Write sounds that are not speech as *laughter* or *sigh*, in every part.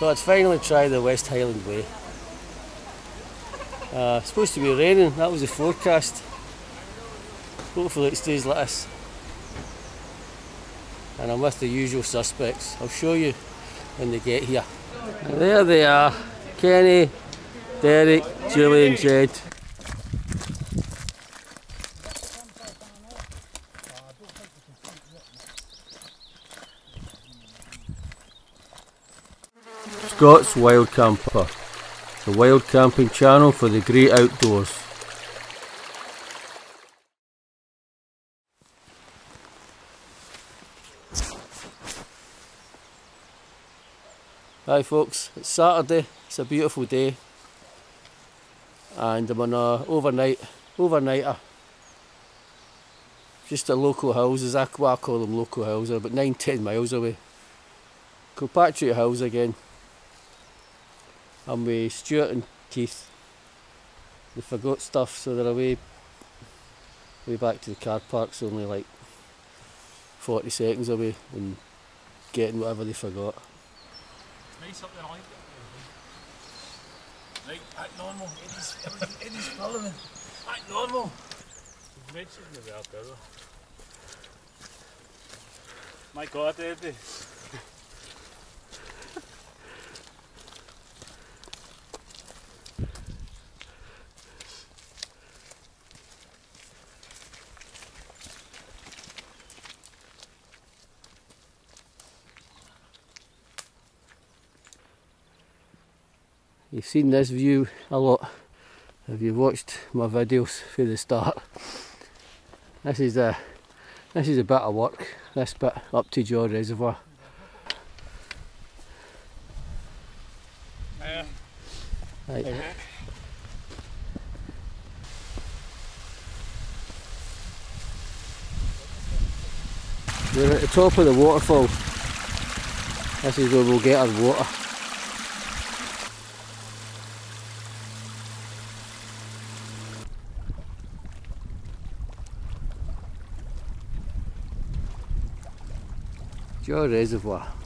So I'd finally try the West Highland Way. Uh, supposed to be raining, that was the forecast. Hopefully it stays like this. And I'm with the usual suspects. I'll show you when they get here. And there they are, Kenny, Derek, Julie and Jed. Scots Wild Camper, the wild camping channel for the great outdoors. Hi folks, it's Saturday, it's a beautiful day and I'm on a overnight, overnighter just at local houses, I, well, I call them local houses, about 9-10 miles away. Kilpatrick Hills again. I'm with Stuart and Keith. They forgot stuff so they're away way back to the car park's only like 40 seconds away and getting whatever they forgot. nice up there, I like it. Right, act normal. Eddie's, Eddie's following. Act normal. You've mentioned me there, brother. My God, Eddie. You've seen this view a lot if you've watched my videos from the start. This is a this is a bit of work, this bit up to Jaw Reservoir. Uh, Right. We're at the top of the waterfall. This is where we'll get our water. Jaw Reservoir.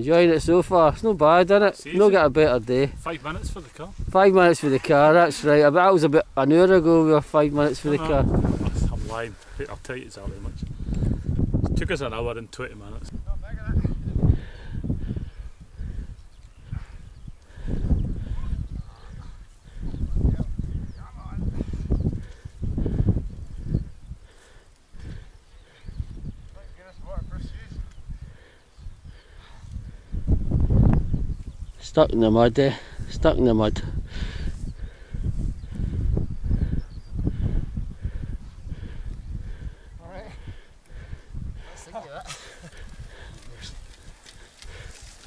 Enjoying it so far. It's not bad, is it? No get a better day. five minutes for the car. Five minutes for the car, that's right. I bet that was about an hour ago we were five minutes for the No, car. I'm lying. I'll tell you exactly how much. It took us an hour and 20 minutes. Stuck in the mud there, Stuck in the mud. Alright. Let's think of that.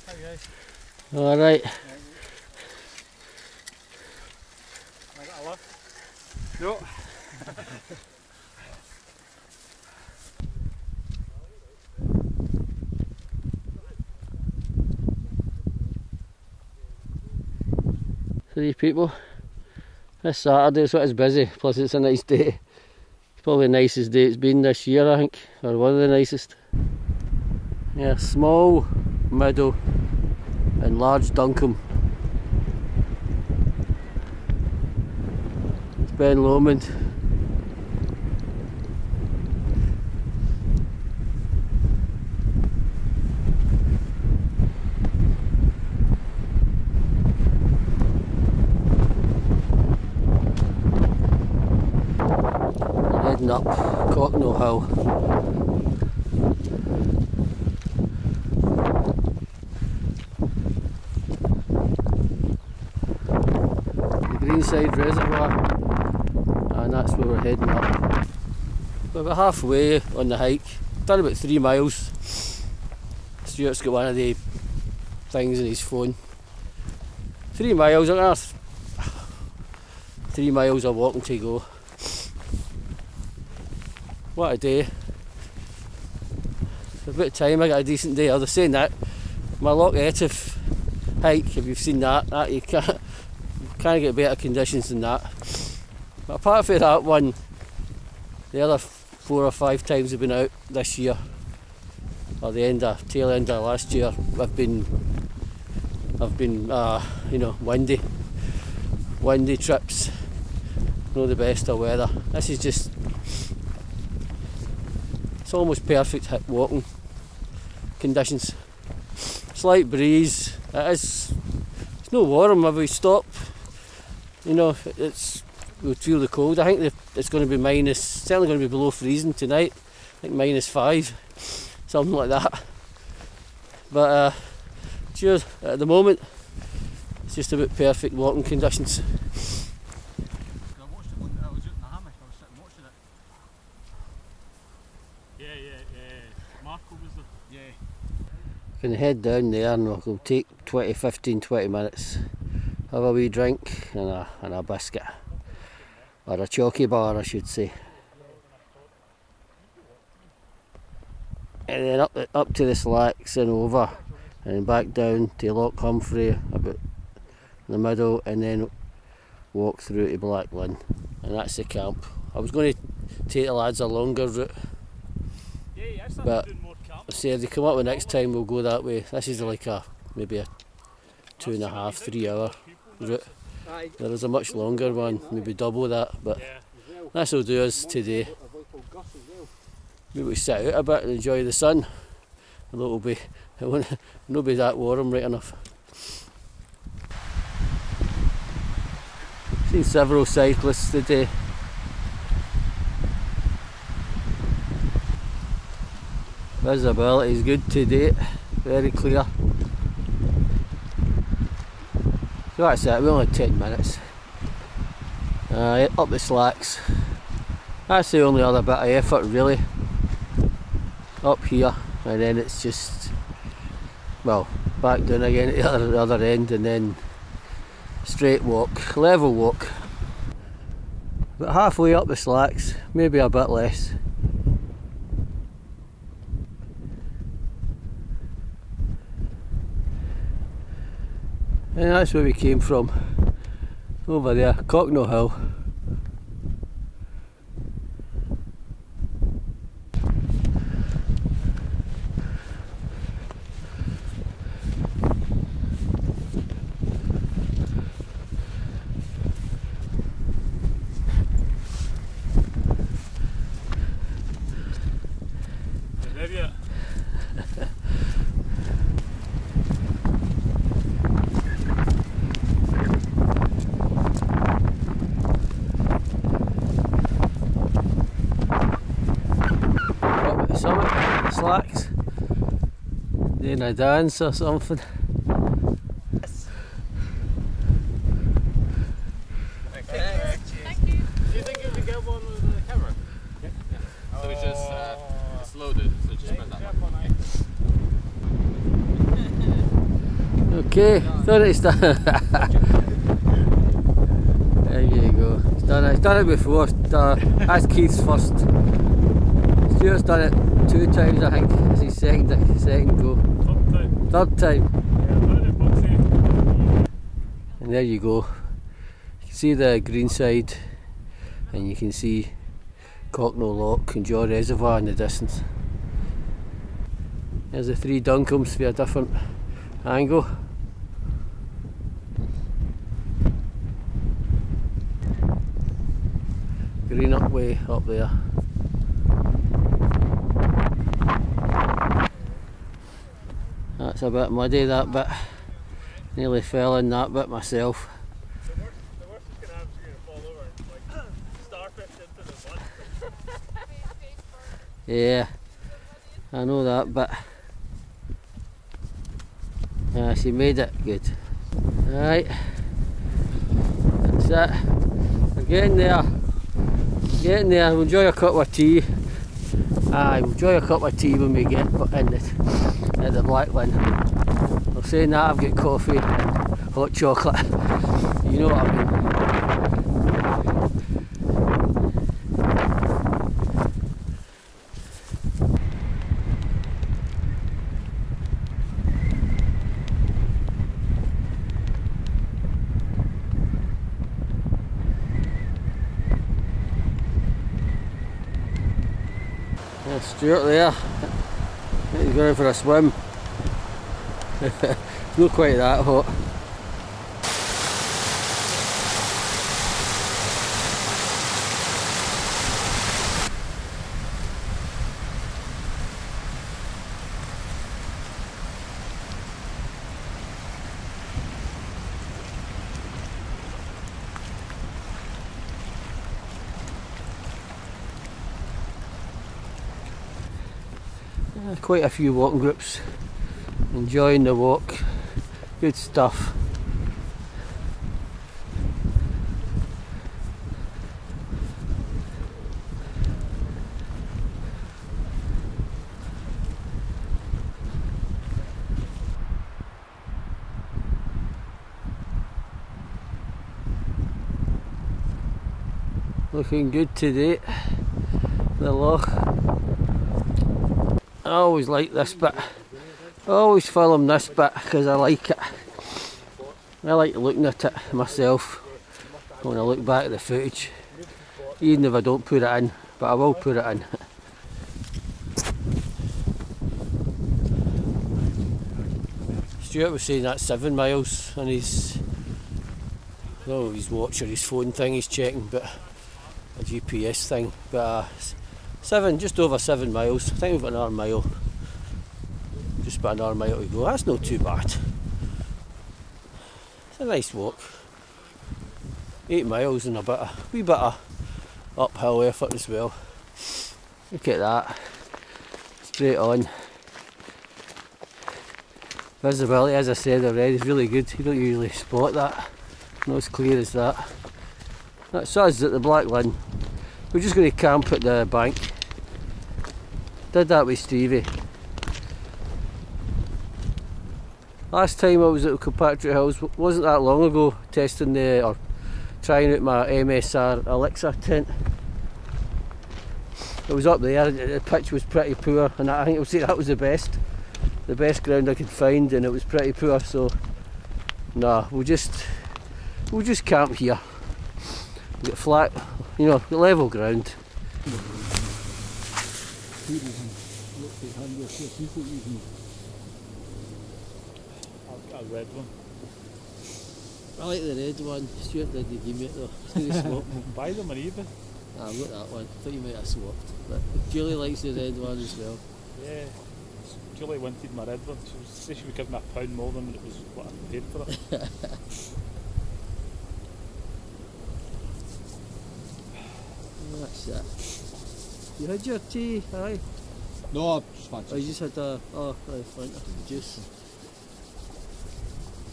Hi guys. Alright. I got a lift. No. Three people. This Saturday, so it's busy, plus it's a nice day. It's probably the nicest day it's been this year, I think, or one of the nicest. Yeah, small, middle, and large Duncolm. It's Ben Lomond. heading up Cocknell Hill. Reservoir, and that's where we're heading up. We're about halfway on the hike, done about three miles. Stuart's got one of the things in his phone. Three miles, on earth. Three miles of walking to go. what a day. A bit of time I got a decent day. Was saying that my Loch Etive hike, if you've seen that, that you can't, you can't get better conditions than that. But apart from that one, the other four or five times I've been out this year, or the end of tail end of last year, I've been I've been uh, you know windy, windy trips. Not the best of weather. This is just it's almost perfect hit walking conditions. Slight breeze. It is. It's no warm if we stop. You know, it's we'll feel the cold. I think it's going to be minus, certainly going to be below freezing tonight. I think minus five, something like that. But uh, cheers. At the moment, it's just about perfect walking conditions. I watched it one I was out in the hammock, I was sitting watching it. Yeah, yeah, yeah. Marco was the. Yeah. Can head down there and we'll take 20, 15, 20 minutes. Have a wee drink and a, and a biscuit. Or a chalky bar, I should say. And then up, up to the slacks and over. And then back down to Loch Humphrey, about in the middle, and then walk through to Black Linn. And that's the camp. I was going to take the lads a longer route. Yeah, yeah, I started But- doing more camp. So if they come up with next time, we'll go that way. This is like a maybe a two and a half, three hour route. There is a much longer one, maybe double that, but will do us today. Maybe we sit out a bit and enjoy the sun. Although it'll be, it won't not be that warm right enough. Seen several cyclists today. Visibility is good today, very clear. So that's it, we only had 10 minutes. Uh, up the slacks. That's the only other bit of effort really. Up here, and then it's just, well, back down again at the other, the other end, and then straight walk, level walk. But halfway up the slacks, maybe a bit less. And that's where we came from. Over there, Cocknell Hill. Maybe it. Up at the summit, slacks. A dance or something. Do *laughs* you think you can get one with the camera? So it's just uh, it's loaded, so just that. Okay, done it, done. done it. Done it before. Uh, that's Keith's first. Stuart's done it two times, I think. It's his second, second go. Third time. And there you go. You can see the green side and you can see Cocknell Lock and Jaw Reservoir in the distance. There's the three Duncolm's for a different angle. Green up way up there. A bit muddy that bit. Nearly fell in that bit myself. Yeah, I know that, but yeah, she made it good. Right, that's it. We're getting there. Getting there. Enjoy a cup of tea. Aye, we'll enjoy a cup of tea when we get in it at the Black Linn. Well, saying that, I've got coffee and hot chocolate. You know what I mean. There's Stuart there. He's going for a swim. *laughs* it's not quite that hot. Quite a few walking groups enjoying the walk good stuff. Looking good today the loch I always like this bit. I always film this bit because I like it. I like looking at it myself when I look back at the footage. Even if I don't put it in, but I will put it in. Stuart was saying that's seven miles and he's oh his watch or his phone thing he's checking but a GPS thing but uh, Seven, just over seven miles. I think we've got another mile. Just about another mile to go. That's not too bad. It's a nice walk. Eight miles and a bit of, wee bit of uphill effort as well. Look at that. Straight on. Visibility, as I said already, is really good. You don't usually spot that. Not as clear as that. That's us at the Black Linn. We're just going to camp at the bank. Did that with Stevie. Last time I was at Kilpatrick Hills wasn't that long ago testing the or trying out my MSR Elixir tent. It was up there, the pitch was pretty poor and I think I would say that was the best the best ground I could find and it was pretty poor so nah we'll just we'll just camp here. We'll get flat you know, level ground. I've got a red one. I like the red one. Stuart didn't give me it though. Buy them on eBay. Ah, I've got that one. thought you might have swapped. But Julie likes the red one as well. Yeah. Julie wanted my red one. She was, said she would give me a pound more than it was what I paid for it. *laughs* That's it. You had your tea, aye? No, I just fancy. Oh, you just had a, oh, aye, Fanta juice.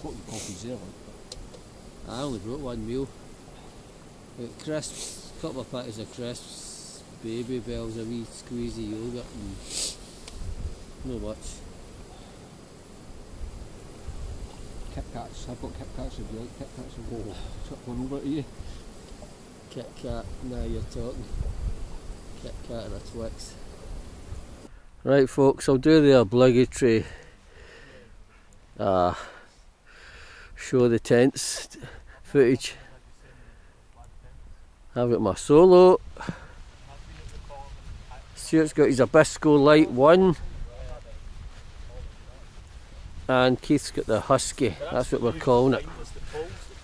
got the coffees there. Like. I only brought one meal. Got crisps, couple of packets of crisps, baby bells, a wee squeezy yogurt and no much. Kit Kats. I've got Kit Kats if you like Kit Kats. I'll go chuck one over to you. Kit Kat, now you're talking. Right folks, I'll do the obligatory uh, show the tents footage. I've got my Soulo. Stuart's got his Abisko Lite 1. And Keith's got the Husky, that's what we're calling it.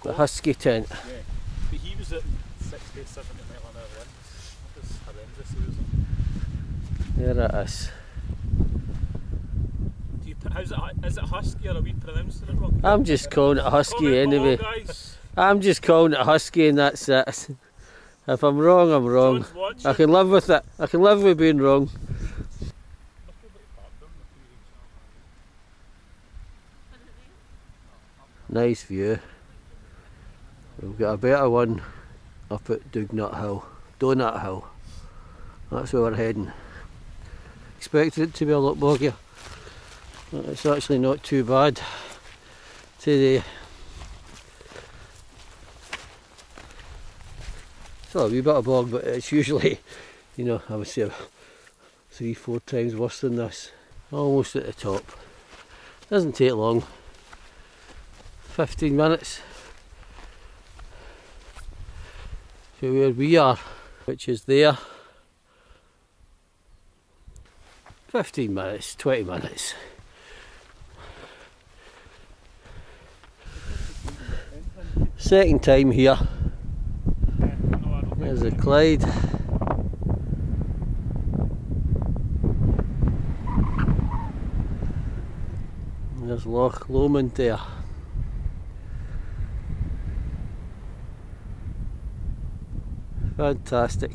The Husky tent. But he was at 60, 70 mile an hour winds. That was horrendous. He was at. There it is. Do you, how's it, is it husky or are we pronouncing it wrong? I'm just calling it Husky Comment anyway. I'm just calling it Husky and that's it. *laughs* If I'm wrong, I'm wrong. I can live with it. I can live with being wrong. Nice view. We've got a better one up at Dugnut Hill, Donut Hill. That's where we're heading. Expected it to be a lot boggier. but It's actually not too bad today. Still a wee bit of bog, but it's usually, you know, I would say three, four times worse than this. Almost at the top. Doesn't take long. 15 minutes to where we are, which is there. 15 minutes, 20 minutes. Second time here. There's a Clyde. There's Loch Lomond there. Fantastic.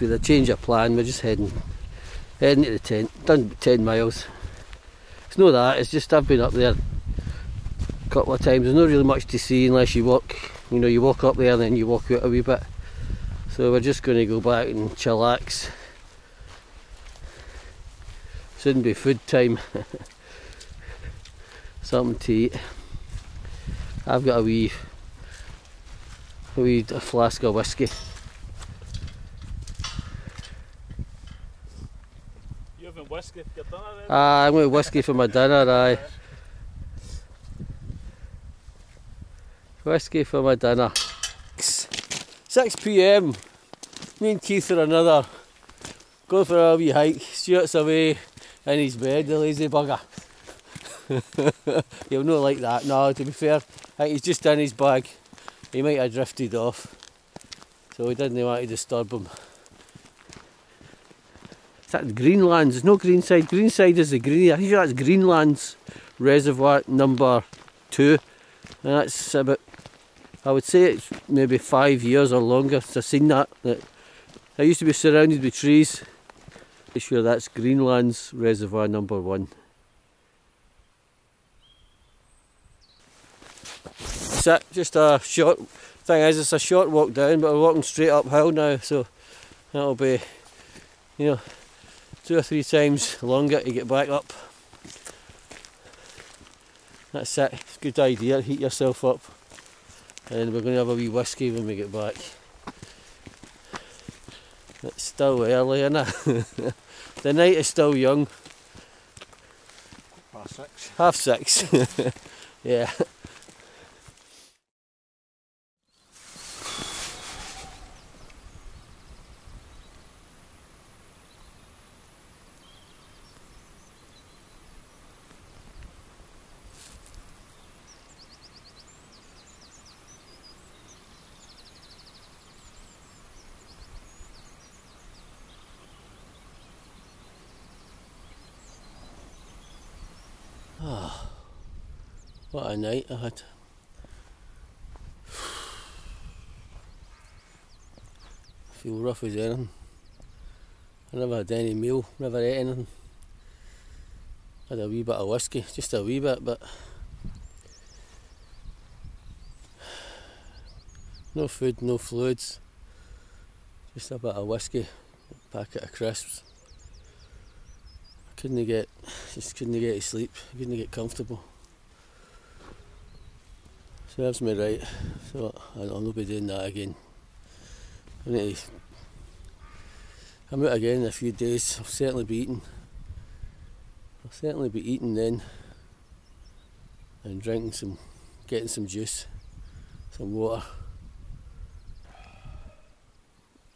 With a change of plan, we're just heading heading to the tent. Done 10 miles. It's not that, it's just I've been up there a couple of times. There's not really much to see unless you walk, you know, you walk up there and then you walk out a wee bit. So we're just going to go back and chillax. Shouldn't be food time. *laughs* Something to eat. I've got a wee, a wee flask of whiskey. You having whiskey for your dinner then? Ah, I'm going whiskey for my dinner, aye. Whiskey for my dinner. 6 pm. Me and Keith are another. Going for a wee hike. Stuart's away in his bed, the lazy bugger. *laughs* He'll not like that. No, to be fair, he's just in his bag. He might have drifted off. So we didn't want to disturb him. Is that Greenlands? There's no Greenside. Greenside is the green. I think that's Greenlands Reservoir number two. And that's about, I would say it's maybe five years or longer since I've seen that. that I used to be surrounded with trees. I'm sure that's Greenlands Reservoir number one. That's just a short thing is it's a short walk down but we're walking straight uphill now so that'll be you know two or three times longer to get back up. That's it, it's a good idea, heat yourself up and we're going to have a wee whiskey when we get back. It's still early, isn't it? *laughs* the night is still young, Past six. half six. *laughs* yeah. A night *sighs* I had. Feel rough as anything. I never had any meal, never ate anything. Had a wee bit of whiskey, just a wee bit, but *sighs* no food, no fluids. Just a bit of whiskey, a packet of crisps. Couldn't get, *sighs* just couldn't get to sleep. Couldn't get comfortable. Serves me right, so I'll not be doing that again. I need to, I'm out again in a few days. I'll certainly be eating. I'll certainly be eating then, and drinking some, getting some juice, some water.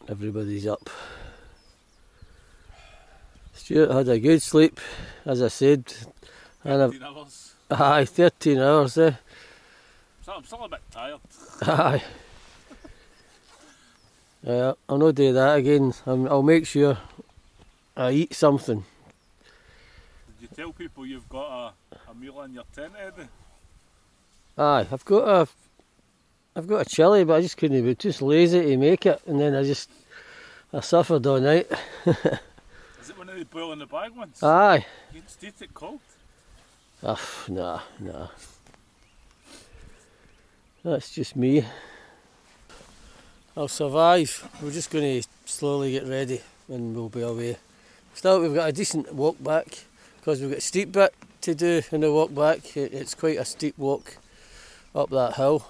Everybody's up. Stuart had a good sleep, as I said. And I've, hours. aye, 13 hours, eh? So I'm still a bit tired. Aye. Yeah, I'll not do that again. Um, I'll make sure I eat something. Did you tell people you've got a, a meal in your tent, Eddie? Aye, I've got a, I've got a chili, but I just couldn't be too lazy to make it, and then I just, I suffered all night. Is it one of the boil in the bag ones? Aye. You just eat it cold. Ah, nah, nah. That's just me. I'll survive. We're just going to slowly get ready and we'll be away. Still, we've got a decent walk back because we've got a steep bit to do in the walk back. It, it's quite a steep walk up that hill,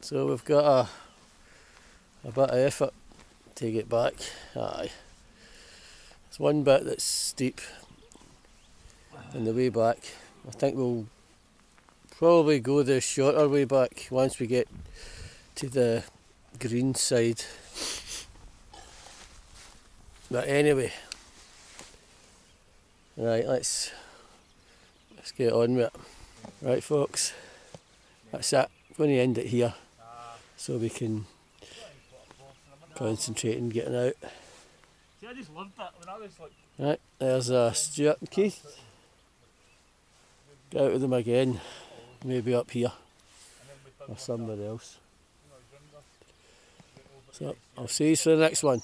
so we've got a a bit of effort to get back. Aye, there's one bit that's steep on the way back. I think we'll probably go the shorter way back once we get to the green side. But anyway, right, let's let's get on with it. Right, folks, that's it. I'm going to end it here so we can concentrate on getting out. See, I just loved that when I was like, Right, there's uh, Stuart and Keith. Get out with them again, maybe up here or somewhere else. So I'll see you for the next one.